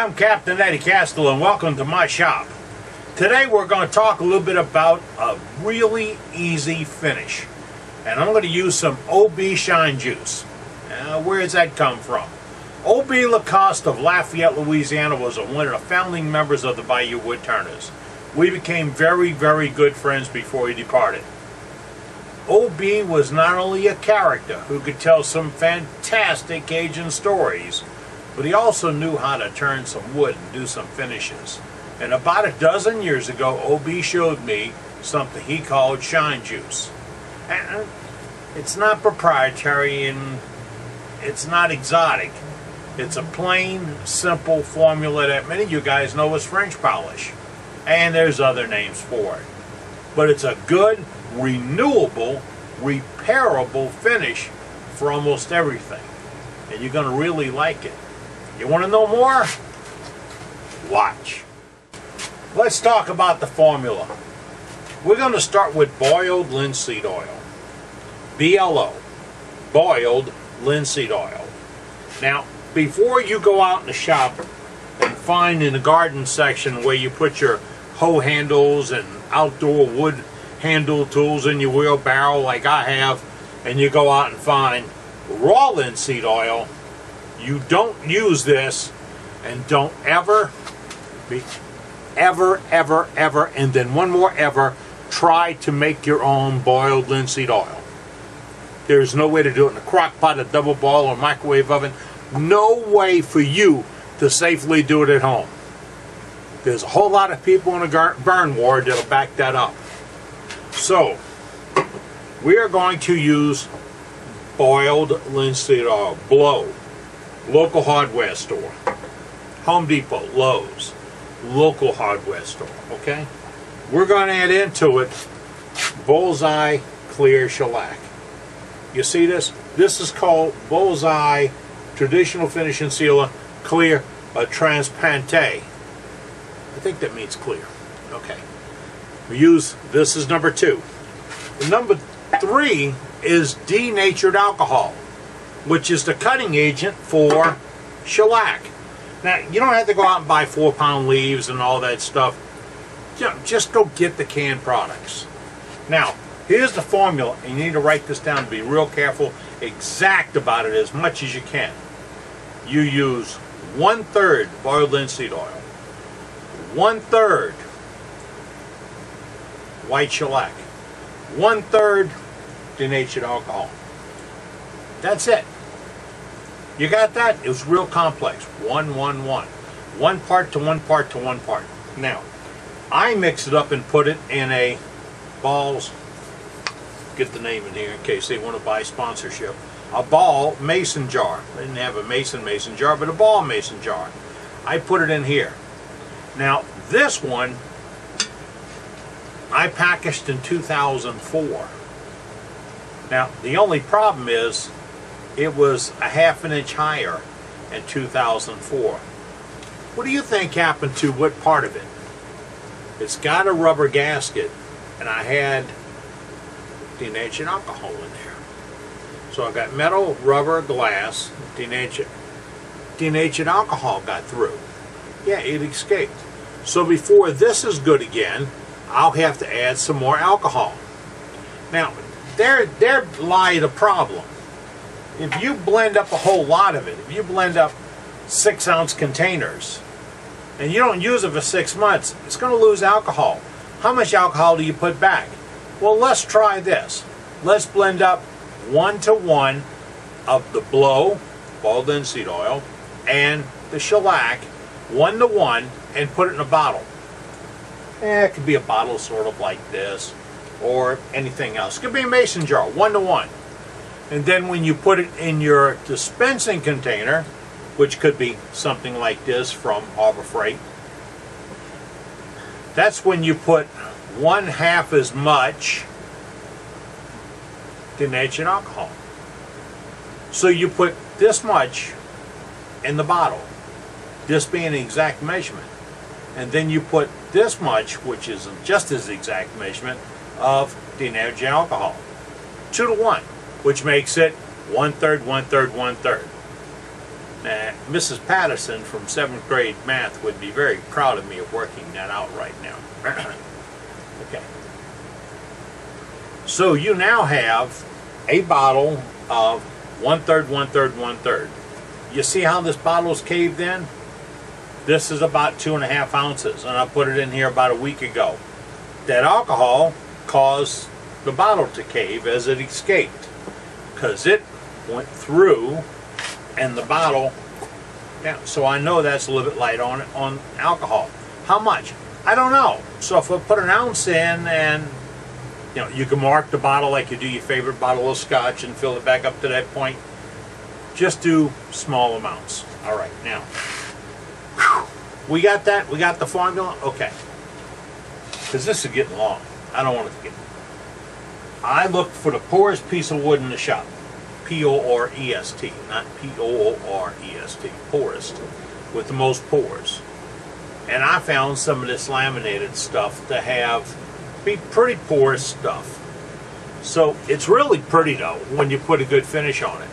I'm Captain Eddie Castelin and welcome to my shop. Today we're going to talk a little bit about a really easy finish. And I'm going to use some OB Shine Juice. Now, where does that come from? OB Lacoste of Lafayette, Louisiana was one of the founding members of the Bayou Woodturners. We became very, very good friends before he departed. OB was not only a character who could tell some fantastic Cajun stories, but he also knew how to turn some wood and do some finishes. And about a dozen years ago, OB showed me something he called shine juice. And uh, it's not proprietary and it's not exotic. It's a plain, simple formula that many of you guys know as French polish. And there's other names for it. But it's a good, renewable, repairable finish for almost everything. And you're going to really like it. You want to know more? Watch. Let's talk about the formula. We're going to start with boiled linseed oil. BLO. Boiled linseed oil. Now, before you go out in the shop and find in the garden section where you put your hoe handles and outdoor wood handle tools in your wheelbarrow like I have, and you go out and find raw linseed oil, you don't use this and don't ever be ever, ever, ever, and then one more ever, try to make your own boiled linseed oil. There's no way to do it in a crock pot, a double boil, or microwave oven. No way for you to safely do it at home. There's a whole lot of people in the burn ward that'll back that up. So, we are going to use boiled linseed oil, blow, local hardware store, Home Depot, Lowe's, local hardware store, okay? We're going to add into it Bullseye Clear Shellac. You see this? This is called Bullseye Traditional Finishing Sealer Clear uh, a Transparente. I think that means clear. Okay. We use, this is number two. number three is denatured alcohol, which is the cutting agent for shellac. Now, you don't have to go out and buy four pound leaves and all that stuff. Just go get the canned products. Now, here's the formula, and you need to write this down to be real careful, exact about it as much as you can. You use one third boiled linseed oil, one third white shellac, one third denatured alcohol. That's it. You got that? It was real complex. One, one, one. One part to one part to one part. Now, I mix it up and put it in a Ball's, get the name in here in case they want to buy sponsorship, a Ball mason jar. I didn't have a mason mason jar, but a Ball mason jar. I put it in here. Now, this one, I packaged in 2004. Now, the only problem is it was a half an inch higher in 2004. What do you think happened to what part of it? It's got a rubber gasket, and I had denatured alcohol in there. So I've got metal, rubber, glass, denatured, denatured alcohol got through. Yeah, it escaped. So before this is good again, I'll have to add some more alcohol. Now, there, there lie the problem if you blend up a whole lot of it, if you blend up six ounce containers, and you don't use it for six months, it's going to lose alcohol. How much alcohol do you put back? Well, let's try this. Let's blend up one to one of the blow, bald linseed oil, and the shellac, one to one, and put it in a bottle. Eh, it could be a bottle sort of like this, or anything else. It could be a mason jar, one to one. And then when you put it in your dispensing container, which could be something like this from Harbor Freight, that's when you put one half as much denatured alcohol. So you put this much in the bottle, this being the exact measurement. And then you put this much, which is just as exact measurement, of denatured alcohol. Two to one which makes it one third, one third, one third. Now, Mrs. Patterson from 7th grade math would be very proud of me of working that out right now. okay. So you now have a bottle of one third, one third, one third. You see how this bottle is caved in? This is about two and a half ounces, and I put it in here about a week ago. That alcohol caused the bottle to cave as it escaped because it went through and the bottle yeah so I know that's a little bit light on on alcohol. How much? I don't know. So if I put an ounce in and you know you can mark the bottle like you do your favorite bottle of scotch and fill it back up to that point. Just do small amounts. All right now. We got that? We got the formula? Okay. Because this is getting long. I don't want it to get I looked for the poorest piece of wood in the shop. P-O-R-E-S-T, not P-O-O-R-E-S-T, poorest, with the most pores. And I found some of this laminated stuff to have, be pretty porous stuff. So it's really pretty though, when you put a good finish on it.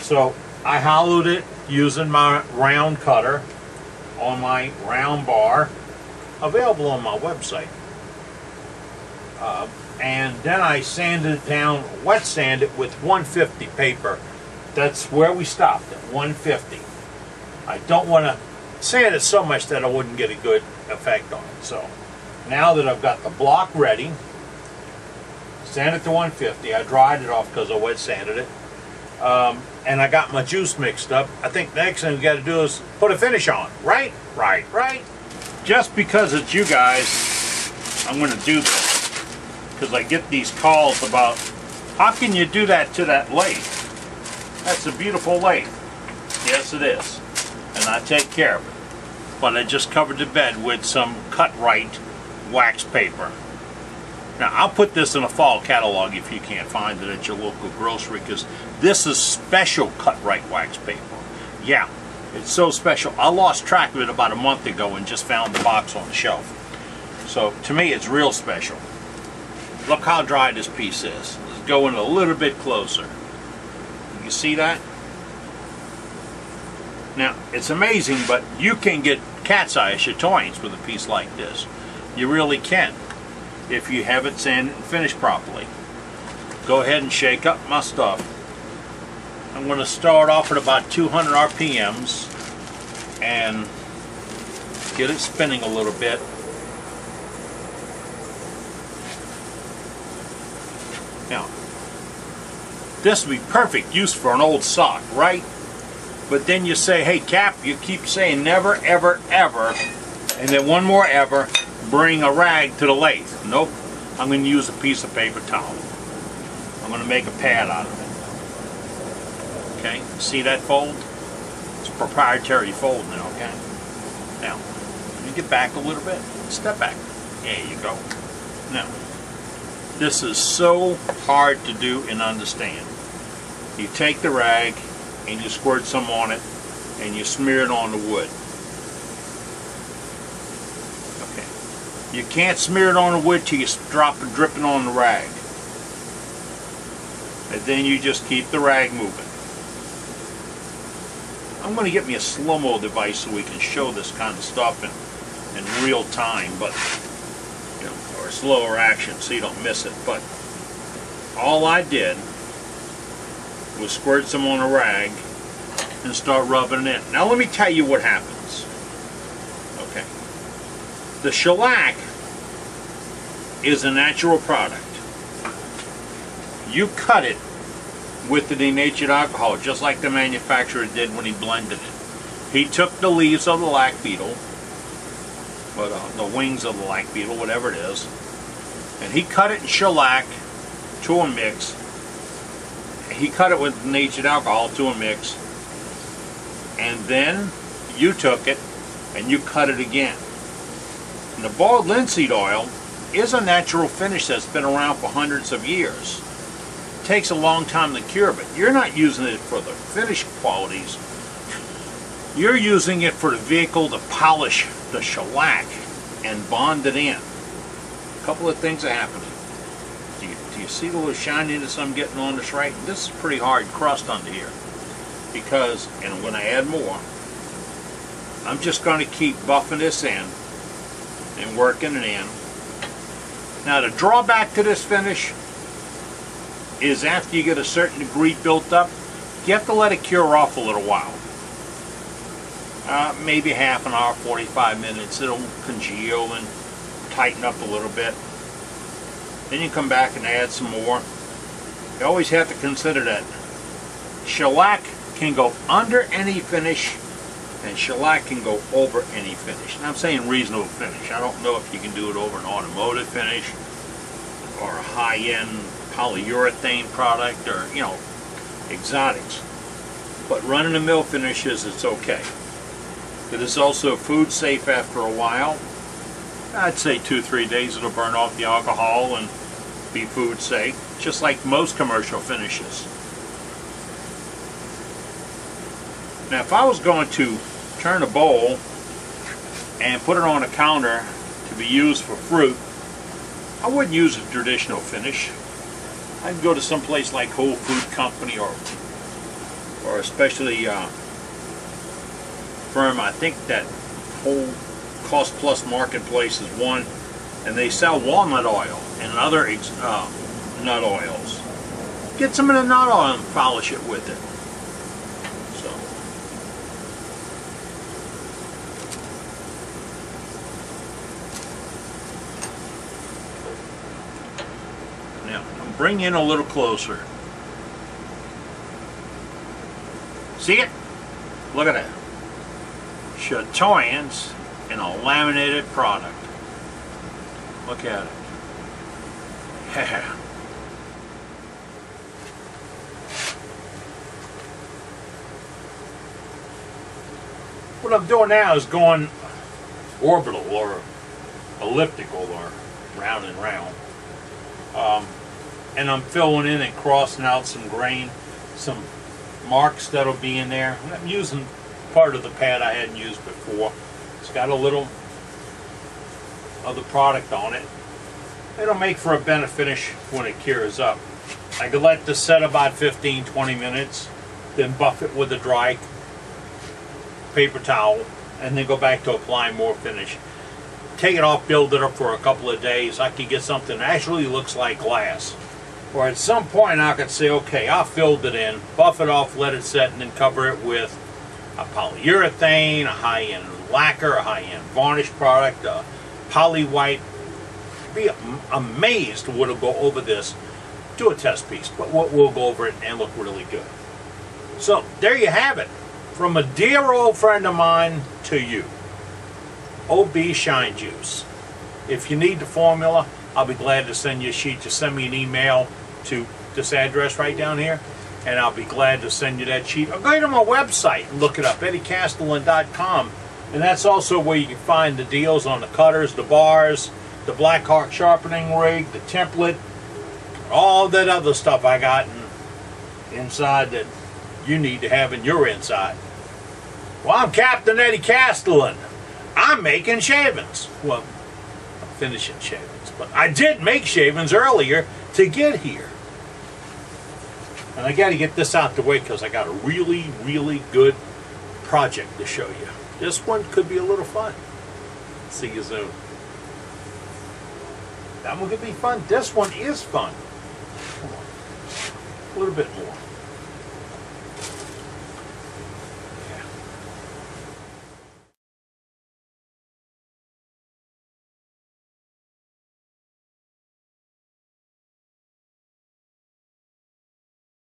So I hollowed it using my round cutter on my round bar, available on my website. Uh, and then I sanded it down, wet sand it with 150 paper. That's where we stopped at 150. I don't want to sand it so much that I wouldn't get a good effect on it. So now that I've got the block ready, sand it to 150. I dried it off because I wet sanded it. Um, and I got my juice mixed up. I think the next thing we got to do is put a finish on, right? Right, right. Just because it's you guys, I'm going to do this because I get these calls about how can you do that to that lathe? That's a beautiful lathe. Yes, it is. And I take care of it. But I just covered the bed with some Cut-Rite wax paper. Now, I'll put this in a fall catalog if you can't find it at your local grocery because this is special Cut-Rite wax paper. Yeah, it's so special. I lost track of it about a month ago and just found the box on the shelf. So, to me, it's real special. Look how dry this piece is. Let's go in a little bit closer. You see that? Now, it's amazing, but you can get cat's eye chatoyance with a piece like this. You really can, if you have it sanded and finished properly. Go ahead and shake up my stuff. I'm going to start off at about 200 RPMs and get it spinning a little bit Now, this would be perfect use for an old sock, right? But then you say, hey, Cap, you keep saying never, ever, ever, and then one more ever, bring a rag to the lathe. Nope. I'm going to use a piece of paper towel. I'm going to make a pad out of it. Okay, see that fold? It's a proprietary fold now, okay? Now, me get back a little bit. Step back. There you go. Now, this is so hard to do and understand. You take the rag and you squirt some on it and you smear it on the wood. Okay. You can't smear it on the wood till you drop it dripping on the rag. And then you just keep the rag moving. I'm going to get me a slow-mo device so we can show this kind of stuff in, in real time, but slower action so you don't miss it. But all I did was squirt some on a rag and start rubbing it in. Now let me tell you what happens. Okay. The shellac is a natural product. You cut it with the denatured alcohol, just like the manufacturer did when he blended it. He took the leaves of the lac beetle, but uh, the wings of the lac beetle, whatever it is. And he cut it in shellac to a mix. He cut it with natured alcohol to a mix. And then you took it and you cut it again. And the boiled linseed oil is a natural finish that's been around for hundreds of years. It takes a long time to cure, but you're not using it for the finish qualities. You're using it for the vehicle to polish the shellac and bond it in. Couple of things are happening. Do you, do you see the little shininess I'm getting on this right? This is pretty hard crust under here. because, and when I'm going to add more, I'm just going to keep buffing this in and working it in. Now the drawback to this finish is after you get a certain degree built up, you have to let it cure off a little while. Uh, maybe half an hour, 45 minutes, it'll congeal and tighten up a little bit. Then you come back and add some more. You always have to consider that shellac can go under any finish and shellac can go over any finish. And I'm saying reasonable finish. I don't know if you can do it over an automotive finish or a high-end polyurethane product or, you know, exotics. But run-of-the-mill finishes, it's okay. It is also food safe after a while. I'd say two, three days it'll burn off the alcohol and be food safe, just like most commercial finishes. Now if I was going to turn a bowl and put it on a counter to be used for fruit, I wouldn't use a traditional finish. I'd go to some place like Whole Food Company or or especially uh, firm. I think that whole Cost Plus Marketplace is one, and they sell walnut oil and other uh, nut oils. Get some of the nut oil and polish it with it. So. Now, I'm bring in a little closer. See it? Look at that. Chatoyance in a laminated product. Look at it. Yeah. What I'm doing now is going orbital or elliptical or round and round. Um, and I'm filling in and crossing out some grain, some marks that'll be in there. I'm using part of the pad I hadn't used before. Got a little of the product on it. It'll make for a better finish when it cures up. I could let this set about 15-20 minutes, then buff it with a dry paper towel, and then go back to applying more finish. Take it off, build it up for a couple of days. I could get something that actually looks like glass. Or at some point I could say, okay, I filled it in, buff it off, let it set, and then cover it with a polyurethane, a high-end lacquer, a high-end varnish product, a poly white. Be amazed what will go over this. Do a test piece, but we'll go over it and look really good. So there you have it. From a dear old friend of mine to you. OB Shine Juice. If you need the formula, I'll be glad to send you a sheet. Just send me an email to this address right down here, and I'll be glad to send you that sheet. Or go to my website and look it up, eddiecastelin.com, and that's also where you can find the deals on the cutters, the bars, the Blackhawk sharpening rig, the template, all that other stuff I got in, inside that you need to have in your inside. Well, I'm Captain Eddie Castelin. I'm making shavings. Well, I'm finishing shavings, but I did make shavings earlier to get here. And I got to get this out the way because I got a really, really good project to show you. This one could be a little fun. See you soon. That one could be fun. This one is fun. A little bit more.